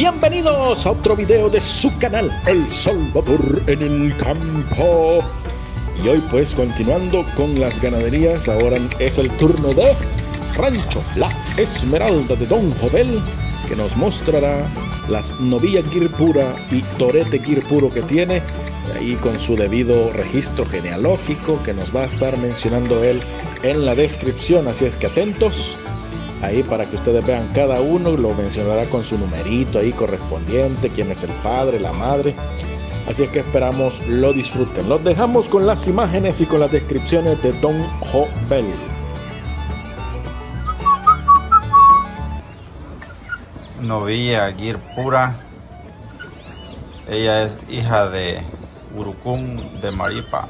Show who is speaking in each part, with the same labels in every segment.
Speaker 1: Bienvenidos a otro video de su canal El Salvador en el campo. Y hoy pues continuando con las ganaderías, ahora es el turno de Rancho La Esmeralda de Don Jovel, que nos mostrará las novillas Girpura y Torete Girpuro que tiene, ahí con su debido registro genealógico que nos va a estar mencionando él en la descripción, así es que atentos ahí para que ustedes vean cada uno, lo mencionará con su numerito ahí correspondiente, quién es el padre, la madre. Así es que esperamos lo disfruten. Los dejamos con las imágenes y con las descripciones de Don Jovel.
Speaker 2: Novilla Aguirre Pura. Ella es hija de Urucum de Maripa.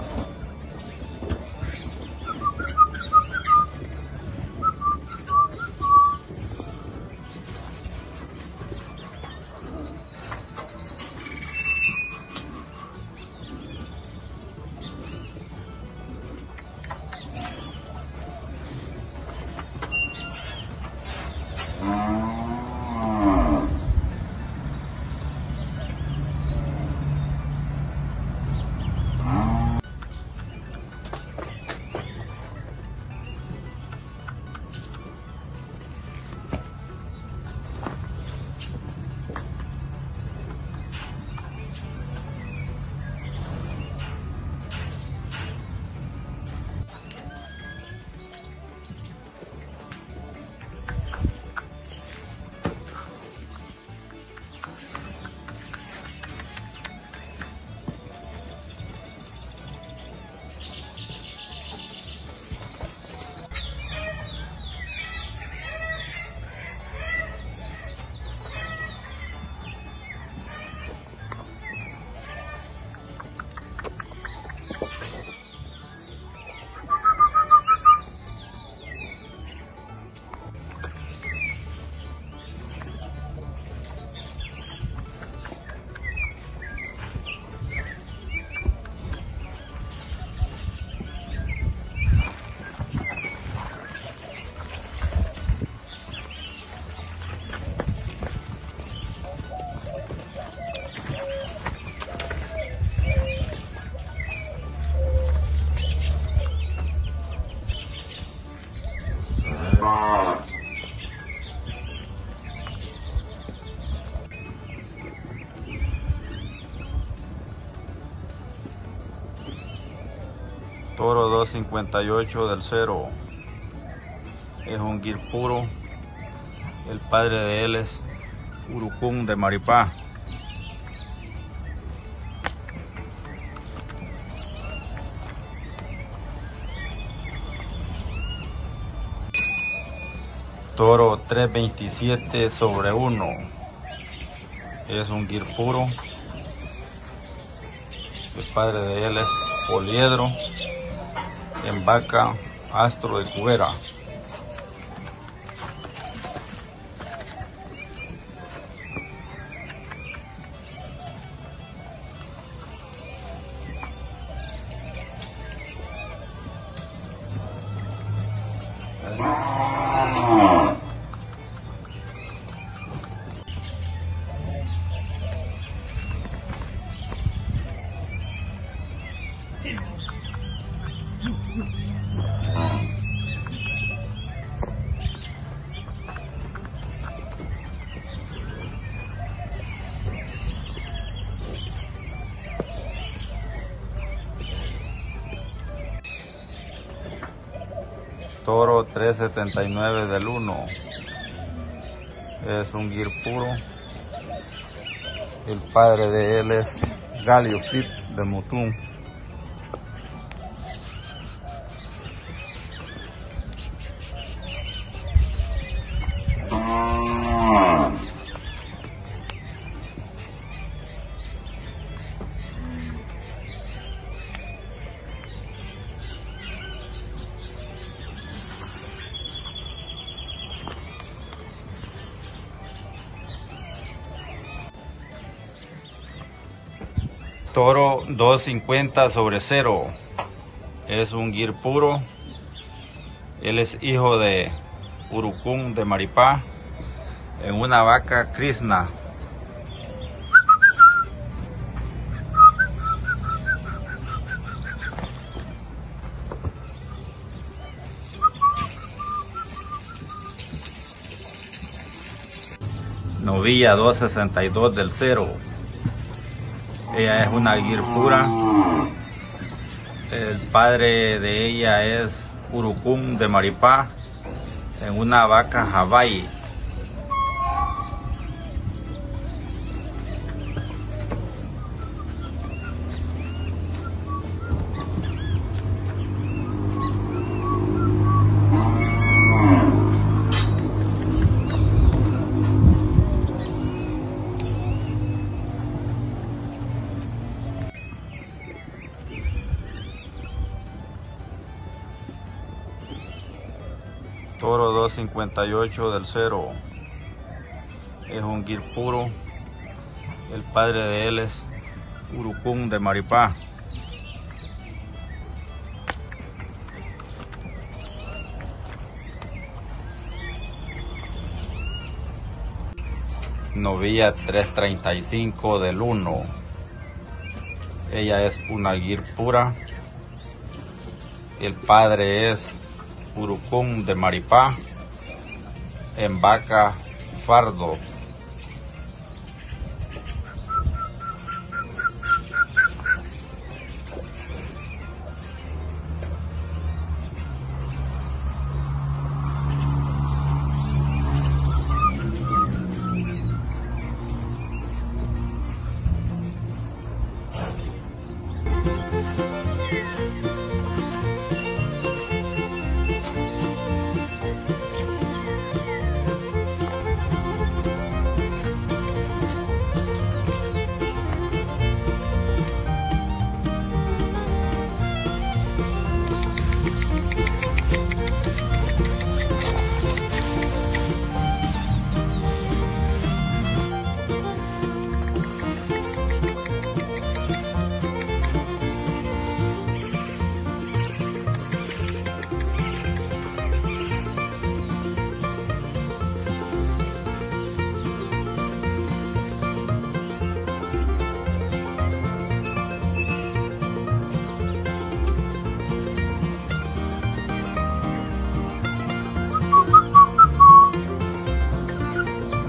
Speaker 2: Uh, Toro 258 del cero. Es un guir puro. El padre de él es Urucum de Maripá. Toro 327 sobre 1. Es un guir puro. El padre de él es Poliedro en vaca astro de cubera. Toro 379 del 1. Es un guir puro. El padre de él es Galio Fit de Mutum. Toro 250 sobre cero. Es un guir puro. Él es hijo de Urucún de Maripá. En una vaca Krishna. Novilla 262 del cero. Ella es una guir pura. El padre de ella es Urucum de Maripá en una vaca Hawaii. Toro 258 del cero. Es un guir puro. El padre de él es Urucum de Maripá. Novilla 335 del 1. Ella es una guir pura. El padre es Urucum de Maripá, en Vaca Fardo.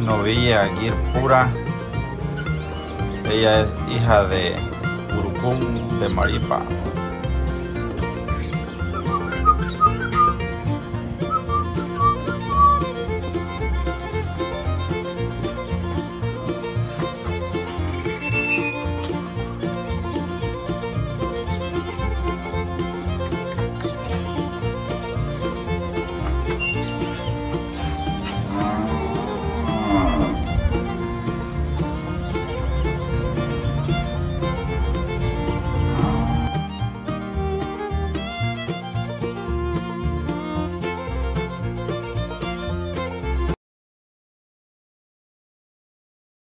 Speaker 2: Novilla Guir Pura. Ella es hija de Urucum de Maripa.